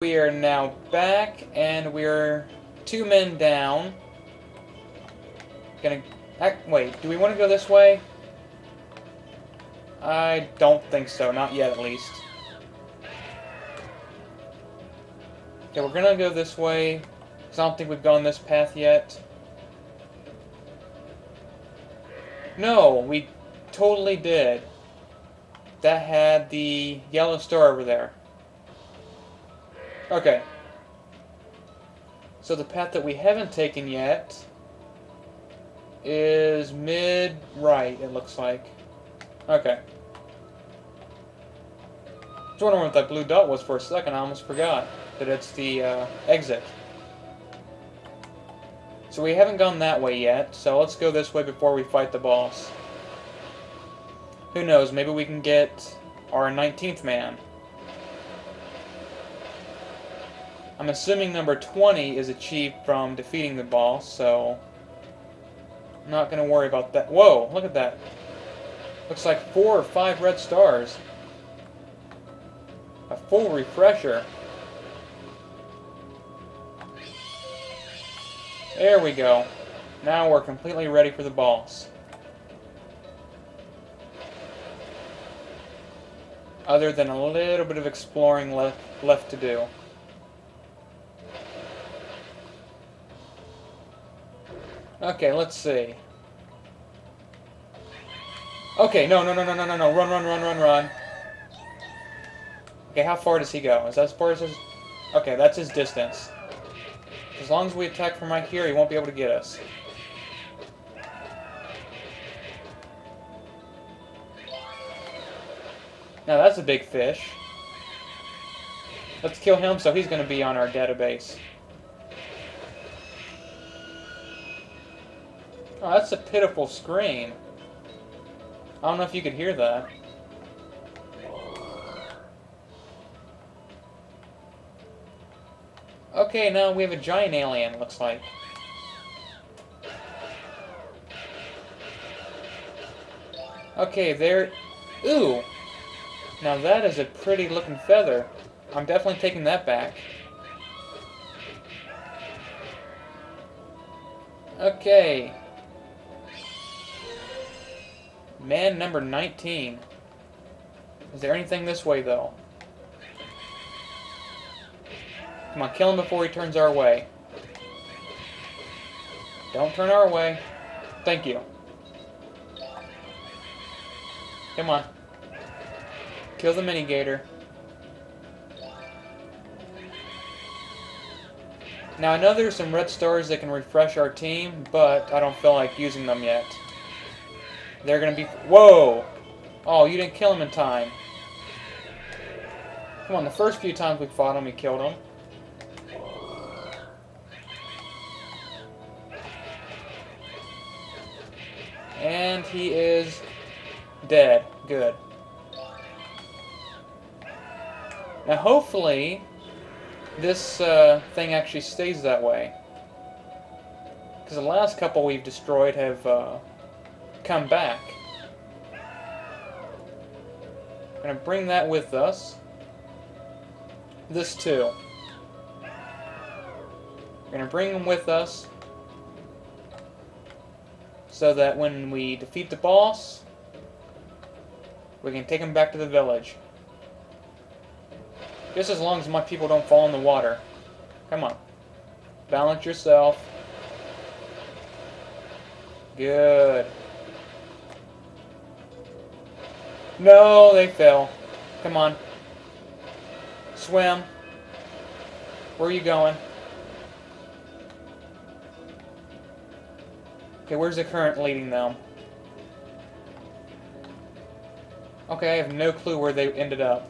We are now back, and we're two men down. Gonna... Act, wait, do we want to go this way? I don't think so, not yet at least. Okay, we're gonna go this way, because I don't think we've gone this path yet. No, we totally did. That had the yellow star over there. Okay. So the path that we haven't taken yet is mid-right, it looks like. Okay. I was wondering what that blue dot was for a second. I almost forgot that it's the uh, exit. So we haven't gone that way yet, so let's go this way before we fight the boss. Who knows, maybe we can get our 19th man. I'm assuming number 20 is achieved from defeating the boss, so... I'm not going to worry about that. Whoa, look at that. Looks like four or five red stars. A full refresher. There we go. Now we're completely ready for the boss. Other than a little bit of exploring left, left to do. Okay, let's see. Okay, no, no, no, no, no, no, no. Run, run, run, run, run. Okay, how far does he go? Is that as far as his... Okay, that's his distance. As long as we attack from right here, he won't be able to get us. Now that's a big fish. Let's kill him so he's going to be on our database. Oh, that's a pitiful scream. I don't know if you could hear that. Okay, now we have a giant alien, looks like. Okay, there... Ooh! Now that is a pretty looking feather. I'm definitely taking that back. Okay. Man number 19. Is there anything this way, though? Come on, kill him before he turns our way. Don't turn our way. Thank you. Come on. Kill the mini-gator. Now, I know there's some red stars that can refresh our team, but I don't feel like using them yet. They're gonna be... Whoa! Oh, you didn't kill him in time. Come on, the first few times we fought him, we killed him. And he is dead. Good. Now, hopefully, this uh, thing actually stays that way. Because the last couple we've destroyed have uh, come back. We're going to bring that with us. This too. We're going to bring them with us so that when we defeat the boss, we can take them back to the village. Just as long as my people don't fall in the water. Come on. Balance yourself. Good. No, they fell. Come on. Swim. Where are you going? Okay, where's the current leading them? Okay, I have no clue where they ended up.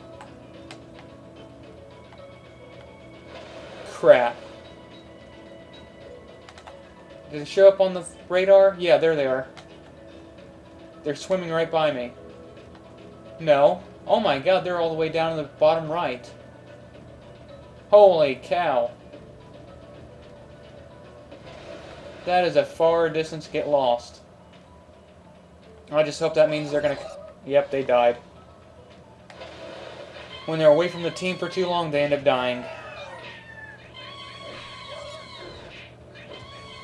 Crap. Did they show up on the radar? Yeah, there they are. They're swimming right by me. No. Oh my god, they're all the way down in the bottom right. Holy cow. That is a far distance get lost. I just hope that means they're gonna... Yep, they died. When they're away from the team for too long, they end up dying.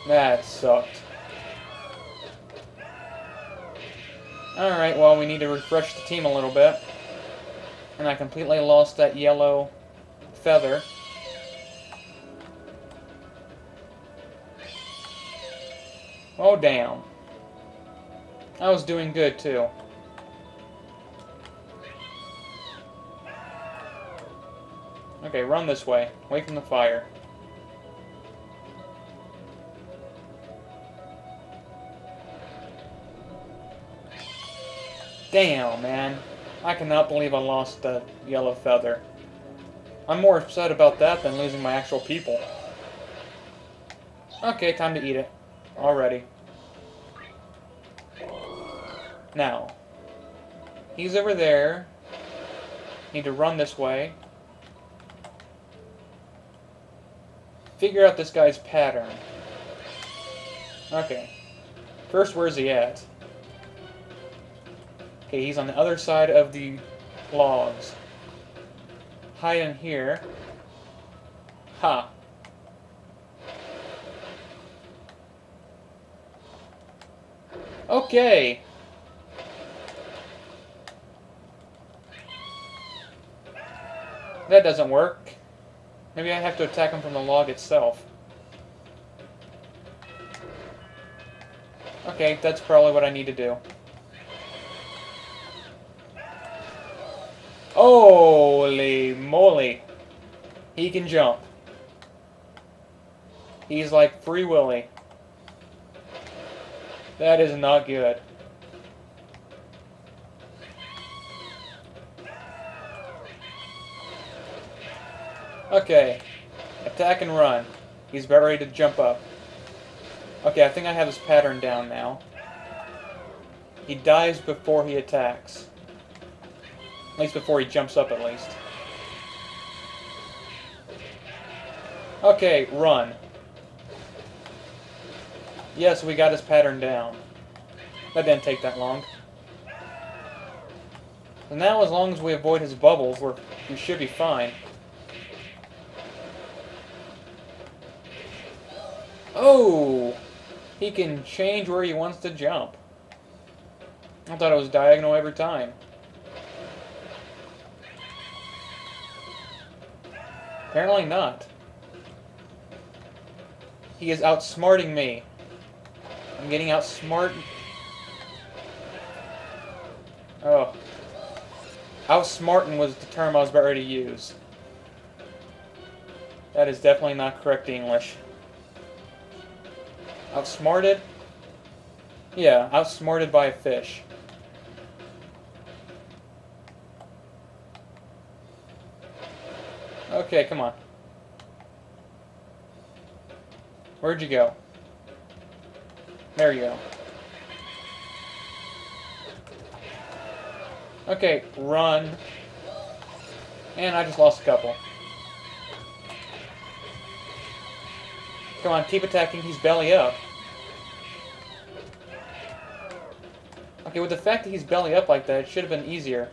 That sucked. Alright, well, we need to refresh the team a little bit. And I completely lost that yellow feather. Oh, damn. I was doing good, too. Okay, run this way. Away from the fire. Damn, man. I cannot believe I lost the yellow feather. I'm more upset about that than losing my actual people. Okay, time to eat it. Already. Now. He's over there. Need to run this way. Figure out this guy's pattern. Okay. First, where's he at? Okay, he's on the other side of the logs. Hide in here. Ha. Okay. That doesn't work. Maybe I have to attack him from the log itself. Okay, that's probably what I need to do. Holy moly. He can jump. He's like Free Willy. That is not good. Okay. Attack and run. He's about ready to jump up. Okay, I think I have his pattern down now. He dies before he attacks. At least before he jumps up, at least. Okay, run. Yes, we got his pattern down. That didn't take that long. And now, as long as we avoid his bubbles, we're, we should be fine. Oh! He can change where he wants to jump. I thought it was diagonal every time. Apparently not. He is outsmarting me. I'm getting outsmarted. Oh. Outsmarting was the term I was about ready to use. That is definitely not correct English. Outsmarted? Yeah, outsmarted by a fish. Okay, come on. Where'd you go? There you go. Okay, run. And I just lost a couple. Come on, keep attacking. He's belly up. Okay, with the fact that he's belly up like that, it should have been easier.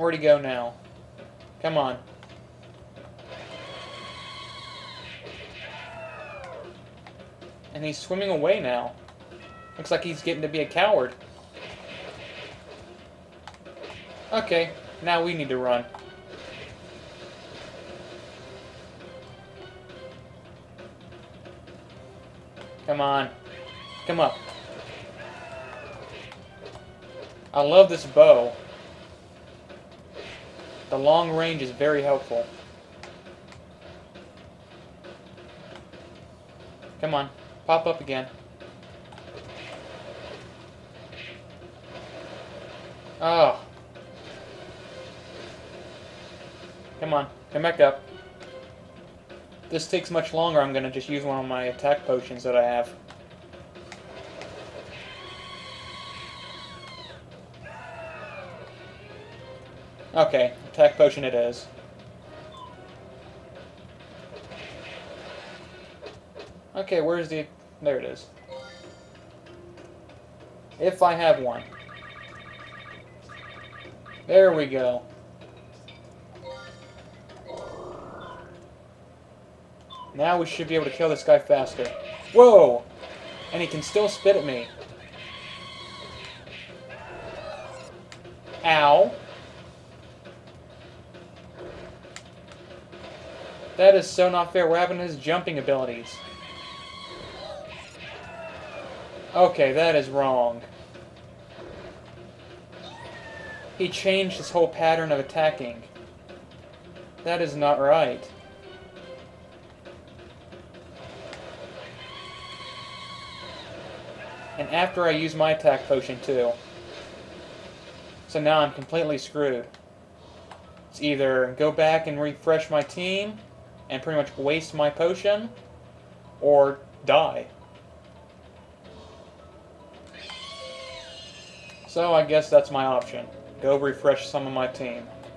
Where'd he go now? Come on. And he's swimming away now. Looks like he's getting to be a coward. Okay, now we need to run. Come on. Come up. I love this bow. The long range is very helpful. Come on, pop up again. Oh. Come on, come back up. This takes much longer, I'm going to just use one of my attack potions that I have. Okay, attack potion it is. Okay, where's the... There it is. If I have one. There we go. Now we should be able to kill this guy faster. Whoa! And he can still spit at me. Ow. That is so not fair. Happened to his jumping abilities? Okay, that is wrong. He changed his whole pattern of attacking. That is not right. And after I use my attack potion too. So now I'm completely screwed. It's either go back and refresh my team and pretty much waste my potion, or die. So I guess that's my option. Go refresh some of my team.